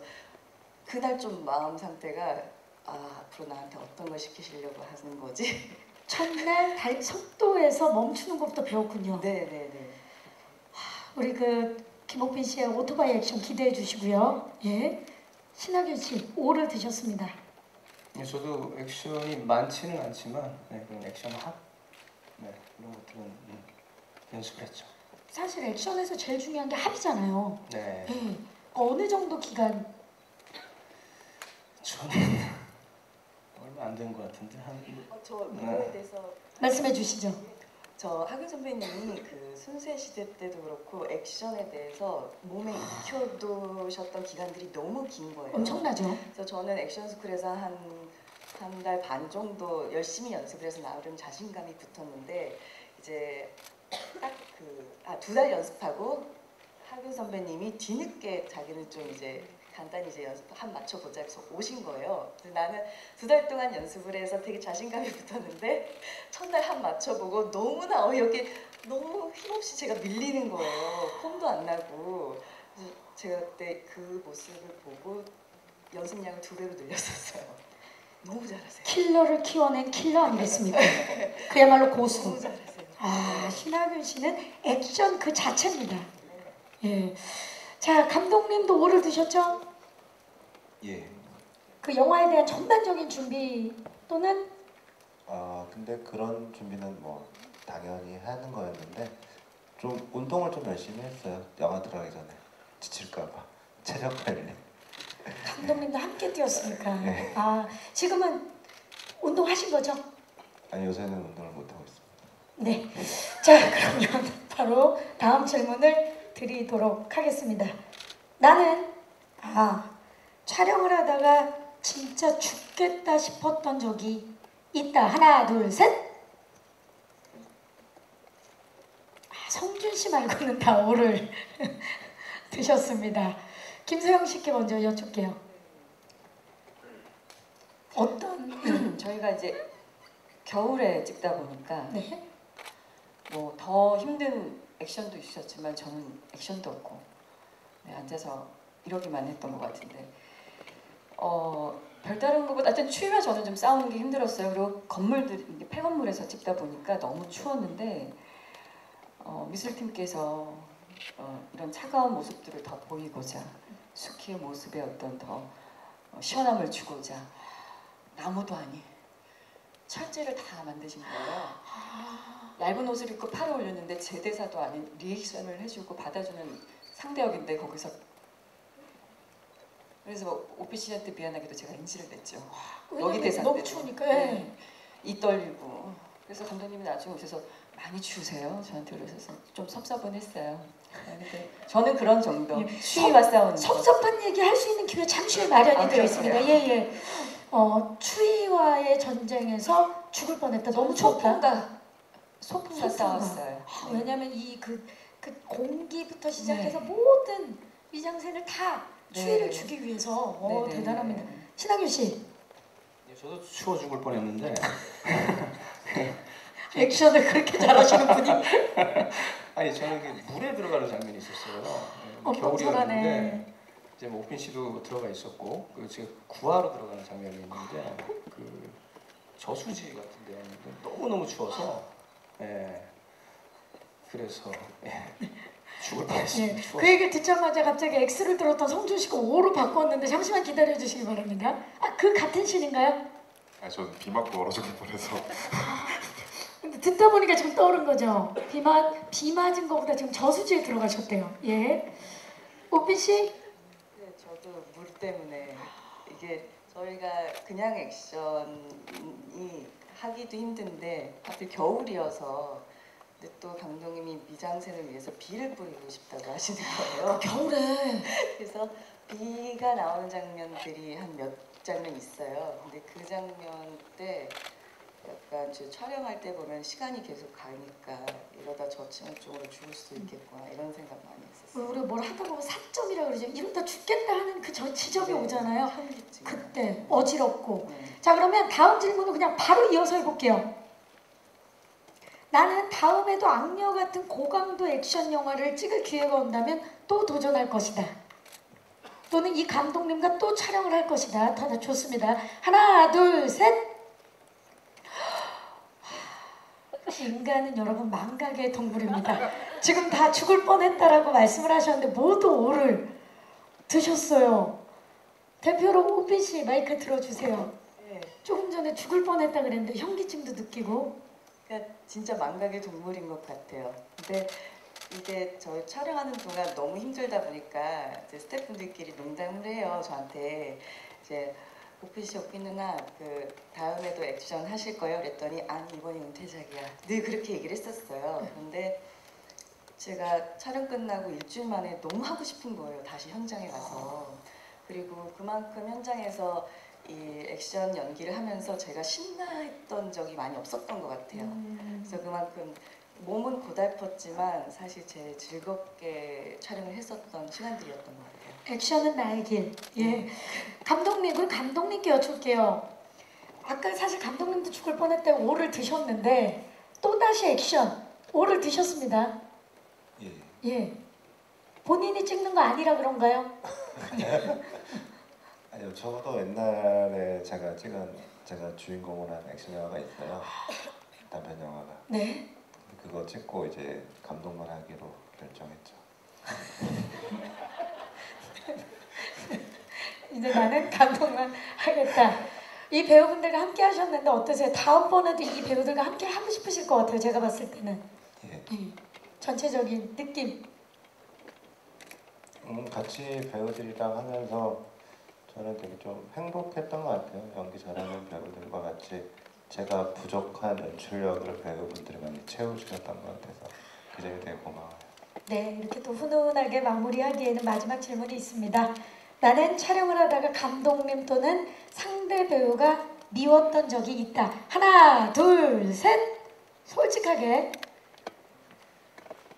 그날 좀 마음 상태가 아, 앞으로 나한테 어떤 걸 시키시려고 하는 거지? 첫날 달 속도에서 멈추는 것부터 배웠군요. 네, 네, 네. 우리 그 김옥빈 씨의 오토바이 액션 기대해 주시고요. 예. 신하균 씨, 오를 드셨습니다. 예, 저도 액션이 많지는 않지만 네, 그런 액션 합 네, 이런 것들은 음, 연습을 했죠. 사실 액션에서 제일 중요한 게 합이잖아요. 네, 예. 어느 정도 기간? 저는 얼마 안 된 것 같은데 한 어, 저 이거에 대해서 말씀해 주시죠. 저 하균 선배님이 그 순세 시대 때도 그렇고 액션에 대해서 몸에 익혀두셨던 기간들이 너무 긴 거예요. 엄청나죠? 그래서 저는 액션 스쿨에서 한 한 달 반 정도 열심히 연습을 해서 나름 자신감이 붙었는데 이제 딱 그 아 두 달 연습하고 하균 선배님이 뒤늦게 자기는 좀 이제 간단히 이제 연습 한 맞춰보자 해서 오신 거예요. 나는 두 달 동안 연습을 해서 되게 자신감이 붙었는데 첫날 한 맞춰보고 너무나 어이없게 너무 힘없이 제가 밀리는 거예요. 폼도 안 나고 제가 그때 그 모습을 보고 연습량을 두 배로 늘렸었어요. 너무 잘하세요. 킬러를 키워낸 킬러 아니겠습니까? 그야말로 고수. 너무 잘하세요. 아, 신하균 씨는 액션 그 자체입니다. 예. 자, 감독님도 오를 드셨죠? 예. 그 영화에 대한 전반적인 준비 또는 아 근데 그런 준비는 뭐 당연히 하는 거였는데 좀 운동을 좀 열심히 했어요. 영화 들어가기 전에 지칠까봐 체력 관리. 감독님도 함께 뛰었으니까. 네. 아, 지금은 운동하신 거죠? 아니 요새는 운동을 못 하고 있습니다. 네. 자, 그러면 바로 다음 질문을 드리도록 하겠습니다. 나는 아, 촬영을 하다가 진짜 죽겠다 싶었던 적이 있다. 하나, 둘, 셋. 아, 성준 씨 말고는 다 오를 드셨습니다. 김소영 씨께 먼저 여쭙게요. 어떤 저희가 이제 겨울에 찍다 보니까 네. 뭐 더 힘든 액션도 있었지만 저는 액션도 없고 네, 앉아서 이러기만 했던 것 같은데 어 별다른 것보다 하여튼 추위가 저는 좀 싸우는 게 힘들었어요. 그리고 건물들 폐건물에서 찍다 보니까 너무 추웠는데 어, 미술팀께서 어, 이런 차가운 모습들을 더 보이고자 수키의 모습에 어떤 더 어, 시원함을 주고자 나무도 아닌 철제를 다 만드신 거예요. 얇은 옷을 입고 팔을 올렸는데 제 대사도 아닌 리액션을 해주고 받아주는 상대역인데 거기서 그래서 오피 씨한테 미안하게도 제가 인지를 냈죠. 여기 왜냐면 대사 너무. 추우니까. 네. 예. 이 떨리고 그래서 감독님이 나중에 오셔서 많이 추우세요 저한테 그러셔서 좀 섭섭은 했어요. 네, 근데 저는 그런 정도 예. 추위와 싸우는 거. 섭섭한 얘기 할 수 있는 기회 잠시 후에 마련이 아, 되어? 있습니다. 예예. 어 추위와의 전쟁에서 죽을 뻔했다. 너무. 소풍과 소풍과 소풍과. 싸웠어요. 아, 왜냐하면 이그 그 공기부터 시작해서 네. 모든 위장생을 다 추위를 네. 주기 위해서 어, 네네. 대단합니다. 신하균 씨 예, 저도 추워 죽을 뻔했는데 액션을 그렇게 잘하시는 분이 아니 저는 이게 물에 들어가는 장면이 있었어요. 예, 어, 겨울이었는데. 이제 뭐 오핀 씨도 들어가 있었고 그 제가 구하러 들어가는 장면이 있는데 그 저수지 같은 데였는데 너무 너무 추워서 예 그래서 예 죽을 예, 뻔했어요. 추워. 그 얘기를 듣자마자 갑자기 X를 들었던 성준 씨가 O로 바꿨는데 잠시만 기다려 주시기 바랍니다. 아 그 같은 신인가요? 아니 저는 비 맞고 얼어 죽을 뻔해서 근데 듣다 보니까 지금 떠오른 거죠. 비, 맞, 비 맞은 것보다 지금 저수지에 들어가셨대요. 예. 오빈 씨? 네, 저도 물 때문에 이게 저희가 그냥 액션이 하기도 힘든데 하필 겨울이어서 근데 또 감독님이 미장센을 위해서 비를 뿌리고 싶다고 하시는 거예요. 겨울에 그래서 비가 나오는 장면들이 한 몇 장면 있어요. 근데 그 장면 때 약간 저 촬영할 때 보면 시간이 계속 가니까 이러다 저체온증으로 죽을 수 있겠구나 이런 생각 많이 했었어요. 우리 뭘 하다 보면 사점이라 그러죠. 이러다 죽겠다 하는 그 저 지점이 네, 오잖아요. 그때 어지럽고. 네. 자 그러면 다음 질문은 그냥 바로 이어서 해볼게요. 나는 다음에도 악녀 같은 고강도 액션 영화를 찍을 기회가 온다면 또 도전할 것이다. 또는 이 감독님과 또 촬영을 할 것이다. 다 좋습니다. 하나, 둘, 셋. 인간은 여러분 망각의 동물입니다. 지금 다 죽을 뻔했다라고 말씀을 하셨는데 모두 오를 드셨어요. 대표로 우빈 씨 마이크 들어주세요. 네. 조금 전에 죽을 뻔했다 그랬는데 현기증도 느끼고 그러니까 진짜 망각의 동물인 것 같아요. 근데 이게 저 촬영하는 동안 너무 힘들다 보니까 스태프분들끼리 농담을 해요 저한테 이제 오피 씨, 오피 누나 그 다음에도 액션 하실 거예요? 그랬더니 아니 이번이 은퇴작이야. 늘 그렇게 얘기를 했었어요. 근데 제가 촬영 끝나고 일주일 만에 너무 하고 싶은 거예요. 다시 현장에 가서 그리고 그만큼 현장에서 이 액션 연기를 하면서 제가 신나했던 적이 많이 없었던 것 같아요. 음, 그래서 그만큼 몸은 고달팠지만 사실 제일 즐겁게 촬영을 했었던 시간들이었던 것 같아요. 액션은 나의 길. 예. 감독님, 그 감독님께 여쭐게요. 아까 사실 감독님도 죽을 뻔했다 오를 드셨는데 또 다시 액션 오를 드셨습니다. 예. 예. 본인이 찍는 거 아니라 그런가요? 아니요, 저도 옛날에 제가 찍은 제가 주인공을 한 액션 영화가 있어요. 단편 영화가. 네. 그거 찍고 이제 감독만 하기로 결정했죠. 이제 나는 감독만 하겠다. 이 배우분들과 함께 하셨는데 어떠세요? 다음번에도 이 배우들과 함께 하고 싶으실 것 같아요. 제가 봤을 때는. 예. 예. 전체적인 느낌. 음, 같이 배우들이랑 하면서 저는 되게 좀 행복했던 것 같아요. 연기 잘하는 배우들과 같이 제가 부족한 연출력을 배우분들이 많이 채워주셨던 것 같아서 그 점이 되게 고마워요. 네, 이렇게 또 훈훈하게 마무리하기에는 마지막 질문이 있습니다. 나는 촬영을 하다가 감독님 또는 상대 배우가 미웠던 적이 있다. 하나, 둘, 셋. 솔직하게.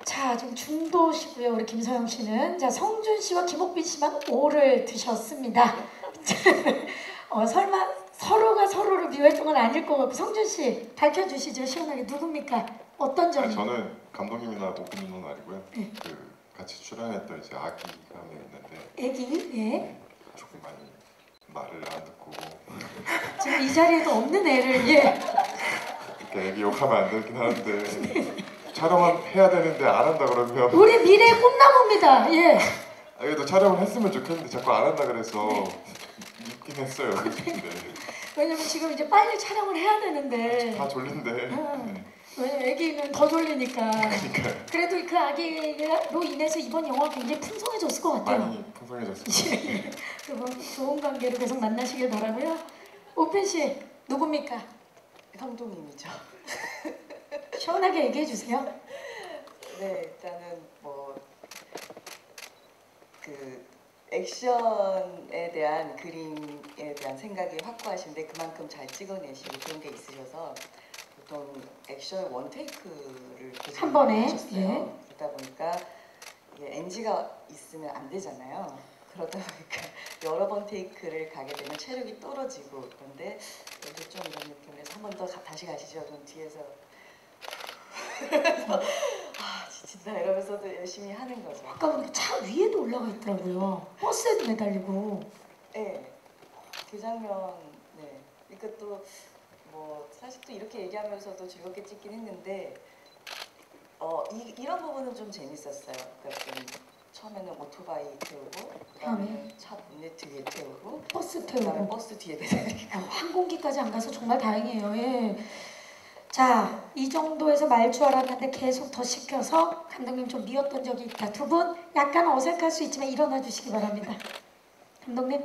자, 지금 중도시고요. 우리 김서영 씨는 자 성준 씨와 김옥빈 씨만 오를 드셨습니다. 어, 설마 서로가 서로를 미워했던 건 아닐 것 같고 성준 씨 밝혀주시죠. 시원하게 누굽니까? 어떤 점이? 아니, 저는 감독님이나 누나는 아니고요. 네. 그 같이 출연했던 이제 아기가 한 명 있는데 애기? 예. 조금 많이 말을 안 듣고 지금 이 자리에도 없는 애를 예. 이렇게 애기 욕하면 안 되긴 하는데 촬영은 해야 되는데 안 한다 그러면 우리 미래의 꿈나무입니다. 예. 아, 그래도 촬영을 했으면 좋겠는데 자꾸 안 한다 그래서 있긴 했어요. 근데 왜냐면 지금 이제 빨리 촬영을 해야 되는데 다 졸린데 음. 왜냐면 애기는 더 졸리니까. 그러니까 그래도 그 아기로 인해서 이번 영화 굉장히 풍성해졌을 것 같아요. 많이 풍성해졌어요. 그리고 좋은 관계로 계속 만나시길 바라고요. 오펜 씨 누굽니까? 감독님이죠. 시원하게 얘기해 주세요. 네, 일단은 뭐 그 액션에 대한 그림에 대한 생각이 확고하신데 그만큼 잘 찍어내시고 그런 게 있으셔서 보통 액션 원 테이크를 한 번에. 예. 그러다 보니까 이게 NG가 있으면 안 되잖아요. 그러다 보니까 여러 번 테이크를 가게 되면 체력이 떨어지고 그런데 여기서 좀 이런 느낌에서 한 번 더 다시 가시죠. 좀 뒤에서 아 지친다 이러면서도 열심히 하는 거죠. 아까 보니까 차 위에도 올라가 있더라고요. 버스에도 매달리고. 네, 그 장면, 네. 그러니까 또 뭐 사실 또 이렇게 얘기하면서도 즐겁게 찍긴 했는데 어 이, 이런 부분은 좀 재밌었어요. 그러니까 좀 처음에는 오토바이 태우고 다음에? 차 본네트 위에 태우고 버스 태우고. 버스 뒤에 매달리고 아, 항공기까지 안 가서 정말 다행이에요. 예. 자, 이 정도에서 말 줄 알았는데 계속 더 시켜서 감독님 좀 미웠던 적이 있다. 두 분 약간 어색할 수 있지만 일어나 주시기 바랍니다. 감독님,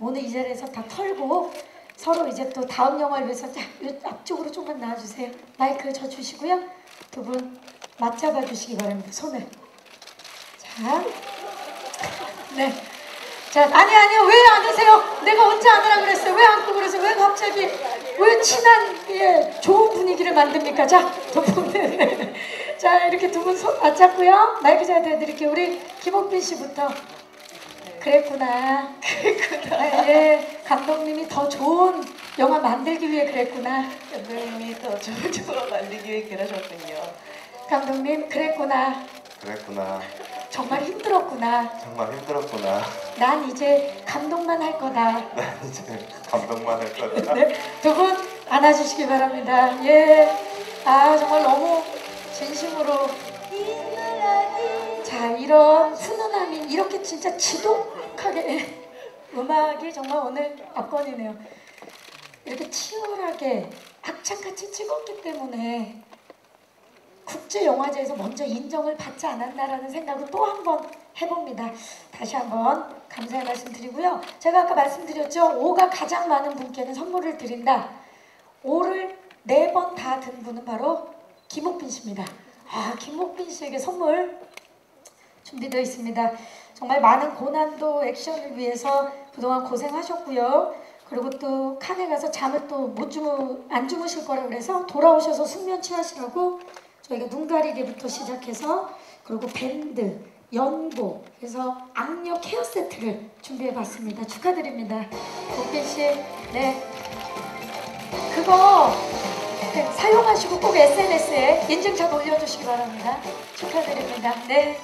오늘 이 자리에서 다 털고 서로 이제 또 다음 영화를 위해서 앞쪽으로 좀만 나와주세요. 마이크 저 주시고요. 두 분 맞잡아 주시기 바랍니다. 손을. 자, 네. 자, 아니 아니요. 왜 안 하세요? 내가 언제 안 하라 그랬어요? 왜 안고 그러세요? 왜 갑자기 왜 친한 예, 좋은 분위기를 만듭니까? 자, 두 분. 자, 이렇게 두 분 손 맞잡고요. 마이크 잘 대드릴게요. 우리 김옥빈 씨부터. 그랬구나. 그랬구나. 예, 감독님이 더 좋은 영화 만들기 위해 그랬구나. 감독님이 더 좋은 영화 만들기 위해 그러셨군요. 감독님, 그랬구나. 그랬구나. 정말 힘들었구나. 정말 힘들었구나. 난 이제 감독만 할 거다. 이제 감동만 할 거다. 네, 두분 안아주시기 바랍니다. 예. 아, 정말 너무 진심으로. 자, 이런 훈훈함이 이렇게 진짜 지독하게. 음악이 정말 오늘 압권이네요. 이렇게 치열하게 악착같이 찍었기 때문에 국제영화제에서 먼저 인정을 받지 않았나라는 생각을 또 한 번 해봅니다. 다시 한번 감사의 말씀 드리고요. 제가 아까 말씀드렸죠. 5가 가장 많은 분께는 선물을 드린다. 5를 네 번 다 든 분은 바로 김옥빈 씨입니다. 아, 김옥빈 씨에게 선물 준비되어 있습니다. 정말 많은 고난도 액션을 위해서 그동안 고생하셨고요. 그리고 또 칸에 가서 잠을 또 못 주무 안 주무실 거라 그래서 돌아오셔서 숙면 취하시라고 저희가 눈 가리개부터 시작해서 그리고 밴드, 연보, 그래서 악력 헤어 세트를 준비해 봤습니다. 축하드립니다. 옥빈 씨, 네. 그거 네, 사용하시고 꼭 SNS에 인증샷 올려주시기 바랍니다. 축하드립니다. 네.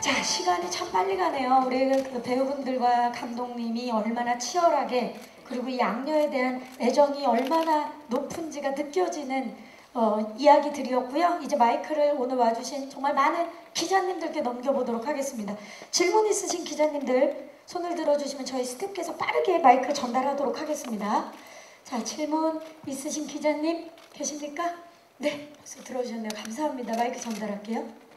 자, 시간이 참 빨리 가네요. 우리 그 배우분들과 감독님이 얼마나 치열하게 그리고 이 악녀에 대한 애정이 얼마나 높은지가 느껴지는 어, 이야기들이었고요. 이제 마이크를 오늘 와주신 정말 많은 기자님들께 넘겨보도록 하겠습니다. 질문 있으신 기자님들 손을 들어주시면 저희 스태프께서 빠르게 마이크 전달하도록 하겠습니다. 자, 질문 있으신 기자님 계십니까? 네, 들어주셨네요. 감사합니다. 마이크 전달할게요.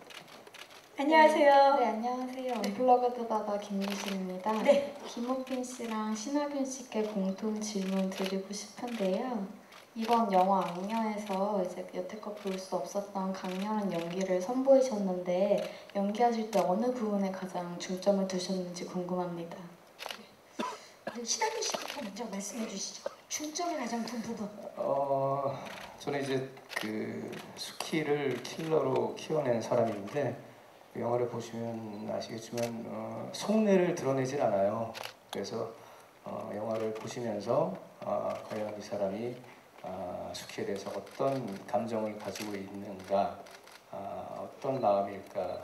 안녕하세요. 네, 안녕하세요. 블로그드 바바 김유진입니다. 네. 김옥빈 씨랑 신하균 씨께 공통 질문 드리고 싶은데요. 이번 영화 악녀에서 이제 여태껏 볼 수 없었던 강렬한 연기를 선보이셨는데 연기하실 때 어느 부분에 가장 중점을 두셨는지 궁금합니다. 우리 신하균 씨부터 먼저 말씀해 주시죠. 중점을 가장 둔 부분. 어, 저는 이제 그 수키를 킬러로 키워낸 사람인데 그 영화를 보시면 아시겠지만 어, 속내를 드러내질 않아요. 그래서 어, 영화를 보시면서 아, 과연 이 사람이 아, 수키에 대해서 어떤 감정을 가지고 있는가, 아, 어떤 마음일까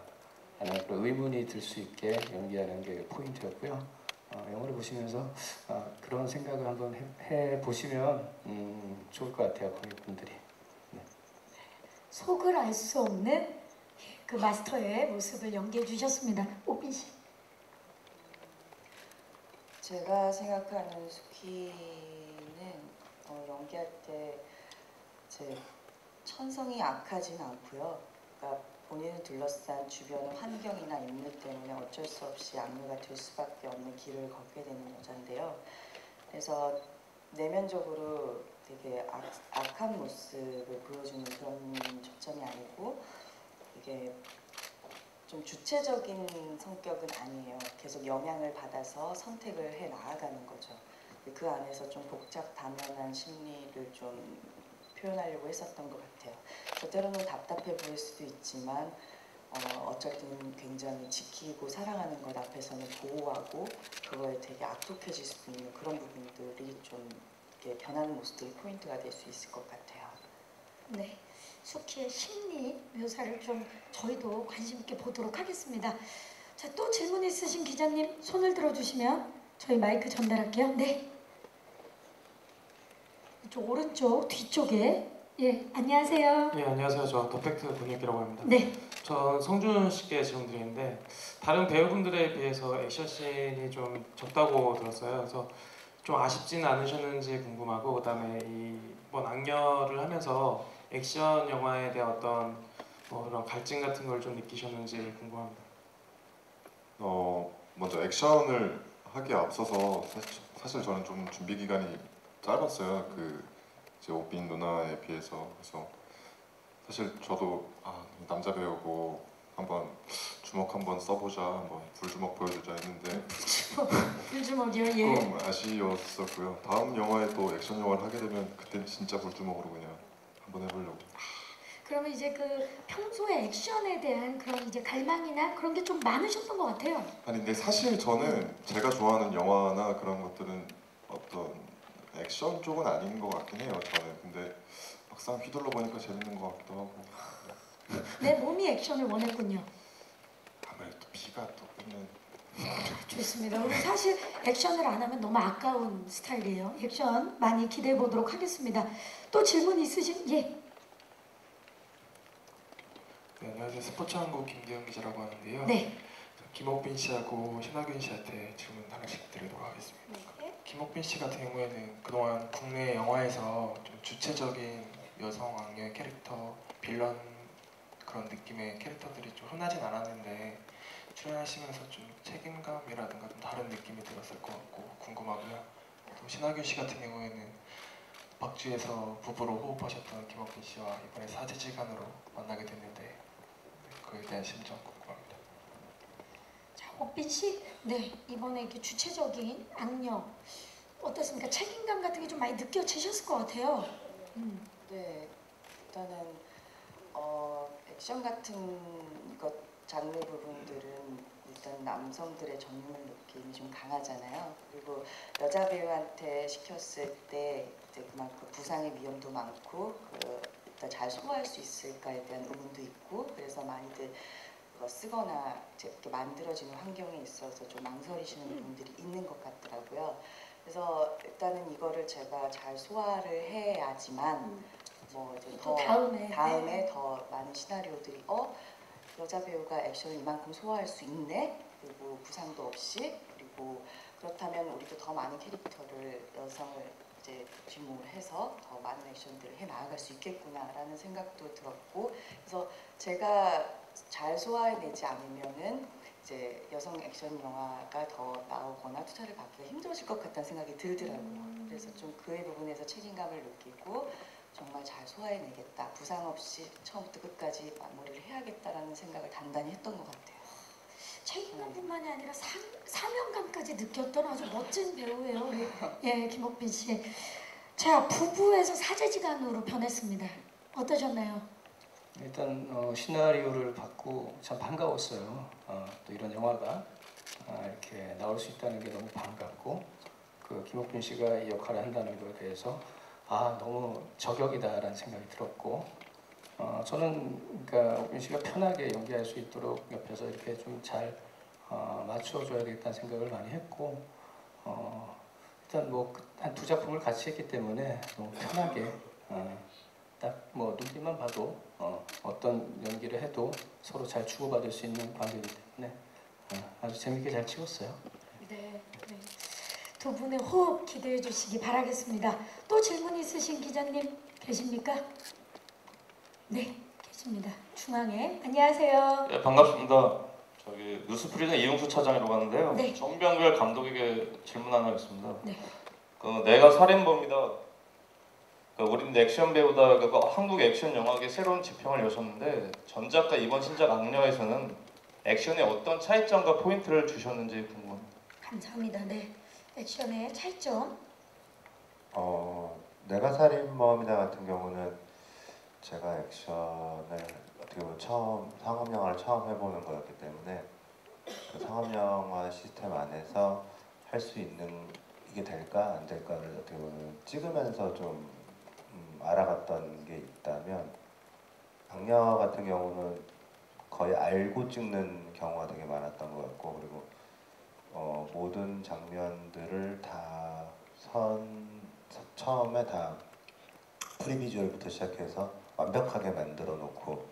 하는 그런 의문이 들 수 있게 연기하는 게 포인트였고요. 어, 영화를 보시면서 아, 그런 생각을 한번 해, 해 보시면 음, 좋을 것 같아요, 관객분들이. 속을 알 수 없는 그 마스터의 모습을 연기해 주셨습니다. 오빈 씨. 제가 생각하는 수키는 어, 연기할 때 제 천성이 악하진 않고요. 그러니까 본인을 둘러싼 주변의 환경이나 인물 때문에 어쩔 수 없이 악녀가 될 수밖에 없는 길을 걷게 되는 여자인데요. 그래서 내면적으로 되게 악, 악한 모습을 보여주는 그런 초점이 아니고 이게 좀 주체적인 성격은 아니에요. 계속 영향을 받아서 선택을 해 나아가는 거죠. 그 안에서 좀 복잡 다면한 심리를 좀 표현하려고 했었던 것 같아요. 저 때로는 답답해 보일 수도 있지만 어, 때는 굉장히 지키고 사랑하는 것 앞에서는 보호하고 그거에 되게 악독해질 수 있는 그런 부분들이 좀 이렇게 변하는 모습들이 포인트가 될 수 있을 것 같아요. 네. 수키의 심리 묘사를 좀 저희도 관심 있게 보도록 하겠습니다. 자, 또 질문 있으신 기자님 손을 들어 주시면 저희 마이크 전달할게요. 네. 이쪽 오른쪽 뒤쪽에 예, 안녕하세요. 네 안녕하세요. 저 더팩트 권혁기라고 합니다. 네. 전 성준 씨께 질문 드리는데 다른 배우분들에 비해서 액션 씬이 좀 적다고 들었어요. 그래서 좀 아쉽지는 않으셨는지 궁금하고 그다음에 이번 악녀를 하면서 액션 영화에 대한 어떤 뭐 그런 갈증 같은 걸 좀 느끼셨는지 궁금합니다. 어 먼저 액션을 하기에 앞서서 사실, 사실 저는 좀 준비 기간이 짧았어요. 그 이제 오빈 누나에 비해서 그래서 사실 저도 아 남자 배우고 한번 주먹 한번 써보자, 한번 불주먹 보여주자 했는데 불주먹이요. 예. 조금 아쉬웠었고요. 다음 영화에 또 액션 영화를 하게 되면 그땐 진짜 불주먹으로 그냥 한번 해보려고. 그러면 이제 그 평소에 액션에 대한 그런 이제 갈망이나 그런 게 좀 많으셨던 것 같아요. 아니 근데 사실 저는 제가 좋아하는 영화나 그런 것들은 어떤 액션 쪽은 아닌 것 같긴 해요. 저는 근데 막상 휘둘러 보니까 재밌는 것 같기도 하고 내 몸이 액션을 원했군요. 아무래도 피가 또 끝내. 좋습니다. 우리 사실 액션을 안 하면 너무 아까운 스타일이에요. 액션 많이 기대해 보도록 하겠습니다. 또 질문 있으신? 예. 네, 안녕하세요. 스포츠한국 김기현 기자라고 하는데요. 네. 김옥빈 씨하고 신하균 씨한테 질문 하나씩 드리도록 하겠습니다. 김옥빈 씨 같은 경우에는 그동안 국내 영화에서 좀 주체적인 여성 악녀의 캐릭터, 빌런 그런 느낌의 캐릭터들이 좀 흔하진 않았는데 출연하시면서 좀 책임감이라든가 좀 다른 느낌이 들었을 것 같고 궁금하고요. 또 신하균 씨 같은 경우에는 박쥐에서 부부로 호흡하셨던 김옥빈 씨와 이번에 사제지간으로 만나게 됐는데 그에 대한 심정 궁금합니다. 자, 옥빈 씨. 네. 이번에 이렇게 주체적인 악녀 어떻습니까? 책임감 같은 게 좀 많이 느껴지셨을 것 같아요. 음. 네, 일단은 어, 액션 같은 것 장르 부분들은 일단 남성들의 전문 느낌이 좀 강하잖아요. 그리고 여자 배우한테 시켰을 때 이제 그만큼 부상의 위험도 많고 그 일단 잘 소화할 수 있을까에 대한 의문도 있고 그래서 많이들 쓰거나 이렇게 만들어지는 환경에 있어서 좀 망설이시는 분들이 있는 것 같더라고요. 그래서 일단은 이거를 제가 잘 소화를 해야지만 뭐 이제 또더 다음에 다음에 네. 더 많은 시나리오들이 어 여자 배우가 액션을 이만큼 소화할 수 있네. 그리고 부상도 없이. 그리고 그렇다면 우리도 더 많은 캐릭터를 여성을 이제 주목을 해서 더 많은 액션들을 해 나아갈 수 있겠구나라는 생각도 들었고. 그래서 제가 잘 소화해내지 않으면은 이제 여성 액션 영화가 더 나오거나 투자를 받기가 힘들어질 것 같다는 생각이 들더라고요. 그래서 좀 그의 부분에서 책임감을 느끼고 정말 잘 소화해내겠다. 부상 없이 처음부터 끝까지 마무리를 해야겠다라는 생각을 단단히 했던 것 같아요. 책임감뿐만이 아니라 사, 사명감까지 느꼈던 아주 멋진 배우예요. 예, 김옥빈 씨. 자, 부부에서 사제지간으로 변했습니다. 어떠셨나요? 일단 어, 시나리오를 받고 참 반가웠어요. 어, 또 이런 영화가 아, 이렇게 나올 수 있다는 게 너무 반갑고 그 김옥빈 씨가 이 역할을 한다는 것에 대해서 아 너무 저격이다라는 생각이 들었고 어, 저는 그러니까 옥빈 씨가 편하게 연기할 수 있도록 옆에서 이렇게 좀잘 어, 맞춰줘야 되겠다는 생각을 많이 했고 어, 일단 뭐 한 두 작품을 같이 했기 때문에 너무 편하게 어, 딱뭐 눈빛만 봐도 어, 어떤 연기를 해도 서로 잘 주고받을 수 있는 관계이기 때문에 어, 아주 재밌게 잘. 네, 네. 두 분의 호흡 기대해 주시기 바라겠습니다. 또 질문 있으신 기자님 계십니까? 네, 계십니다. 중앙에 안녕하세요. 네, 반갑습니다. 저기 뉴스프리는 이용수 차장이라고 하는데요. 네. 정병별 감독에게 질문 하나 있습니다. 네. 그 내가 살인범이다. 그 우린 액션 배우다. 그 한국 액션 영화계 새로운 지평을 여셨는데 전작과 이번 신작 악녀에서는 액션의 어떤 차이점과 포인트를 주셨는지 궁금합니다. 감사합니다. 네, 액션의 차이점. 어, 내가 살인범이다 같은 경우는 제가 액션을 어떻게 보면 처음 상업 영화를 처음 해보는 거였기 때문에 그 상업 영화 시스템 안에서 할 수 있는 이게 될까 안 될까를 어떻게 보면 찍으면서 좀 음, 알아갔던 게 있다면 악녀 같은 경우는 거의 알고 찍는 경우가 되게 많았던 것 같고 그리고 어, 모든 장면들을 다 선 처음에 다 프리비주얼부터 시작해서 완벽하게 만들어 놓고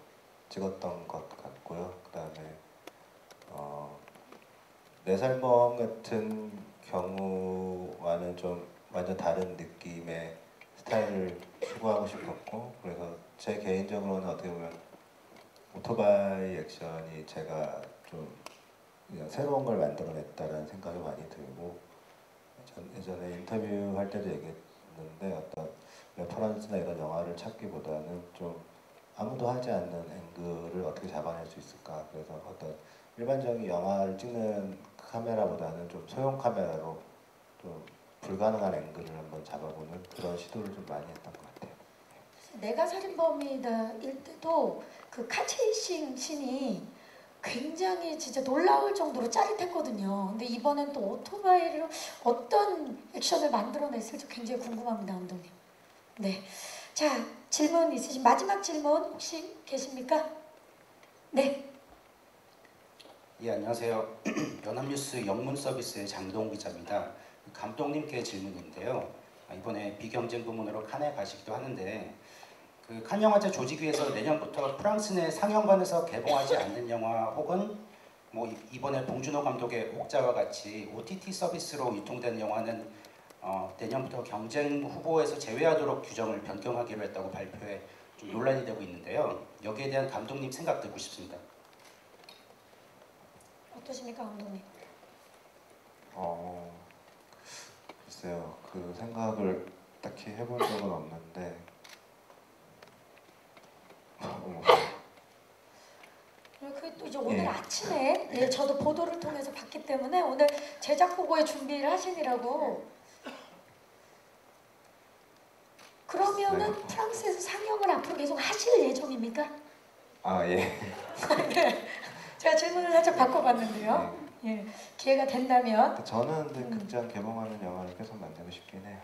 찍었던 것 같고요. 그 다음에 어, 내살범 같은 경우와는 좀 완전 다른 느낌의 스타일을 추구하고 싶었고 그래서 제 개인적으로는 어떻게 보면 오토바이 액션이 제가 좀 새로운 걸 만들어냈다라는 생각이 많이 들고 전 예전 에 인터뷰 할 때도 얘기했는데 어떤 reference나 이런 영화를 찾기보다는 좀 아무도 하지 않는 앵글을 어떻게 잡아낼 수 있을까 그래서 어떤 일반적인 영화를 찍는 카메라보다는 좀 소형 카메라로 좀 불가능한 앵글을 한번 잡아보는 그런 시도를 좀 많이 했던 것 같아요. 내가 살인범이다 일 때도 그 car chasing scene이 굉장히 진짜 놀라울 정도로 짜릿했거든요. 근데 이번엔 또 오토바이로 어떤 액션을 만들어냈을지 굉장히 궁금합니다, 감독님. 네. 자, 질문 있으신 마지막 질문 혹시 계십니까? 네. 예 안녕하세요. 연합뉴스 영문 서비스의 장동 기자입니다. 감독님께 질문인데요. 아, 이번에 비경쟁 부문으로 칸에 가시기도 하는데 그 칸 영화제 조직위에서 내년부터 프랑스 내 상영관에서 개봉하지 않는 영화 혹은 뭐 이- 이번에 봉준호 감독의 옥자와 같이 OTT 서비스로 유통되는 영화는 어, 내년부터 경쟁 후보에서 제외하도록 규정을 변경하기로 했다고 발표해 좀 논란이 되고 있는데요. 여기에 대한 감독님 생각 듣고 싶습니다. 어떠십니까, 감독님? 어, 글쎄요. 그 생각을 딱히 해본 적은 없는데 어, 그리고 또 이제 오늘 예. 아침에 예, 저도 보도를 통해서 봤기 때문에 오늘 제작 보고에 준비를 하시느라고 그러면은 네. 프랑스에서 상영을 앞으로 계속 하실 예정입니까? 아 예. 네. 제가 질문을 살짝 바꿔봤는데요. 예, 기회가 된다면 네. 저는 근데 음. 극장 개봉하는 영화를 계속 만들고 싶긴 해요.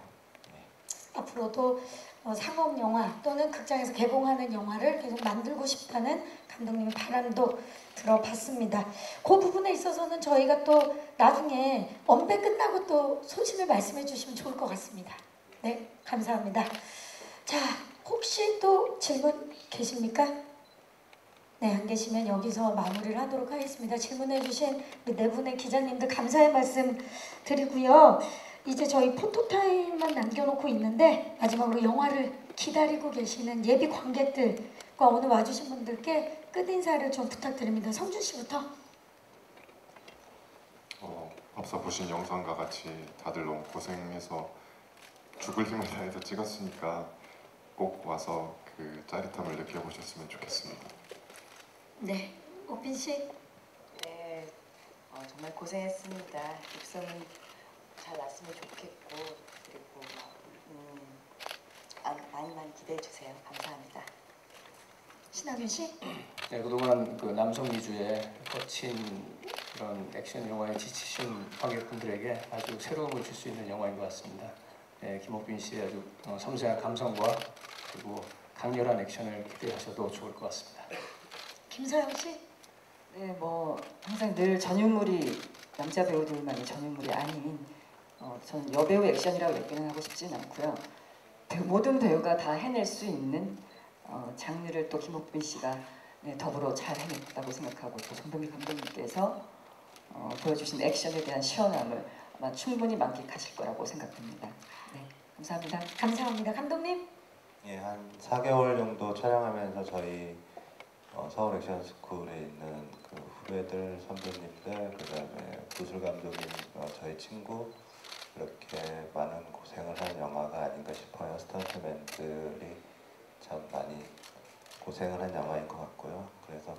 앞으로도 어, 상업 영화 또는 극장에서 개봉하는 영화를 계속 만들고 싶다는 감독님의 바람도 들어봤습니다. 그 부분에 있어서는 저희가 또 나중에 언배 끝나고 또 소신을 말씀해 주시면 좋을 것 같습니다. 네, 감사합니다. 자, 혹시 또 질문 계십니까? 네, 안 계시면 여기서 마무리를 하도록 하겠습니다. 질문해 주신 우리 네 분의 기자님들 감사의 말씀 드리고요. 이제 저희 포토타임만 남겨놓고 있는데 마지막으로 영화를 기다리고 계시는 예비 관객들과 오늘 와주신 분들께 끝인사를 좀 부탁드립니다. 성준 씨부터. 어, 앞서 보신 영상과 같이 다들 너무 고생해서 죽을 힘을 다해서 찍었으니까 꼭 와서 그 짜릿함을 느껴보셨으면 좋겠습니다. 네, 오빈 씨. 네, 어, 정말 고생했습니다. 입성은 잘 났으면 좋겠고 그리고 음, 아, 많이 많이 기대해 주세요. 감사합니다. 신하균 씨. 네, 그동안 그 남성 위주의 거친 그런 액션 영화에 지치신 관객분들에게 아주 새로움을 줄 수 있는 영화인 것 같습니다. 네, 김옥빈 씨의 아주 어, 섬세한 감성과 그리고 강렬한 액션을 기대하셔도 좋을 것 같습니다. 김서영 씨. 네, 뭐 항상 늘 전유물이 남자 배우들만의 전유물이 아닌 어, 저는 여배우 액션이라고 얘기는 하고 싶지는 않고요. 모든 배우가 다 해낼 수 있는 어, 장르를 또 김옥빈 씨가 네, 더불어 잘 해냈다고 생각하고 또 정동민 감독님께서 어, 보여주신 액션에 대한 시원함을 아마 충분히 만끽하실 거라고 생각합니다. 네, 감사합니다. 감사합니다. 감독님. 예, 한 4개월 정도 촬영하면서 저희 어, 서울 액션 스쿨에 있는 그 후배들, 선배님들, 그 다음에 구슬 감독님, 어, 저희 친구 이렇게 많은 고생을 한 영화가 아닌가 싶어요. 스턴트맨들이 참 많이 고생을 한 영화인 것 같고요. 그래서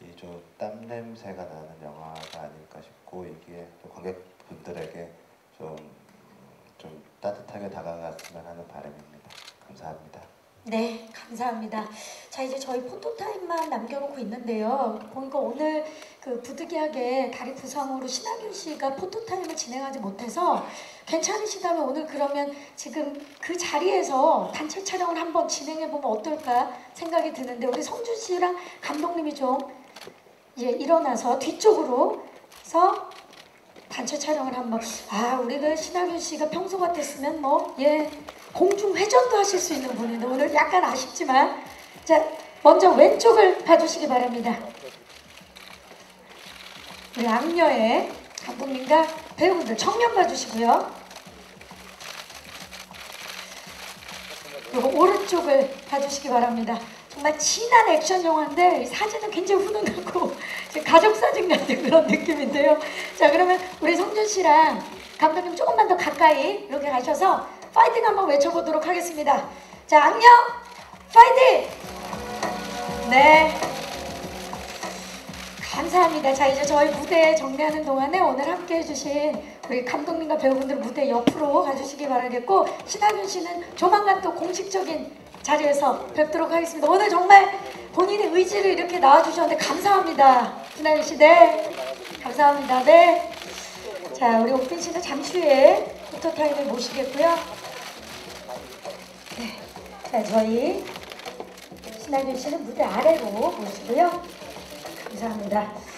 이 좀 땀 냄새가 나는 영화가 아닐까 싶고 이게 또 관객분들에게 좀, 좀 따뜻하게 다가갔으면 하는 바람입니다. 감사합니다. 네, 감사합니다. 자, 이제 저희 포토타임만 남겨놓고 있는데요. 보니까 오늘 그 부득이하게 다리 부상으로 신하균 씨가 포토타임을 진행하지 못해서 괜찮으시다면 오늘 그러면 지금 그 자리에서 단체 촬영을 한번 진행해보면 어떨까 생각이 드는데 우리 성준 씨랑 감독님이 좀 예, 일어나서 뒤쪽으로 서 단체 촬영을 한번 아 우리 그 신하균 씨가 평소 같았으면 뭐 예 공중 회전도 하실 수 있는 분인데 오늘 약간 아쉽지만 자 먼저 왼쪽을 봐주시기 바랍니다. 우리 악녀의 감독님과 배우분들 정면 봐주시고요. 그리고 오른쪽을 봐주시기 바랍니다. 정말 진한 액션 영화인데 이 사진은 굉장히 훈훈하고 가족 사진 같은 그런 느낌인데요. 자 그러면 우리 성준 씨랑 감독님 조금만 더 가까이 이렇게 가셔서 파이팅 한번 외쳐보도록 하겠습니다. 자 악녀 파이팅! 네 감사합니다. 자 이제 저희 무대 정리하는 동안에 오늘 함께 해주신 우리 감독님과 배우분들 무대 옆으로 가주시기 바라겠고 신하균 씨는 조만간 또 공식적인 자리에서 뵙도록 하겠습니다. 오늘 정말 본인의 의지를 이렇게 나와주셨는데 감사합니다. 신하균 씨, 네. 감사합니다. 네. 자 우리 옥빈 씨는 잠시 후에 포토타임을 모시겠고요. 네. 자 저희 신하균 씨는 무대 아래로 모시고요. 감사합니다.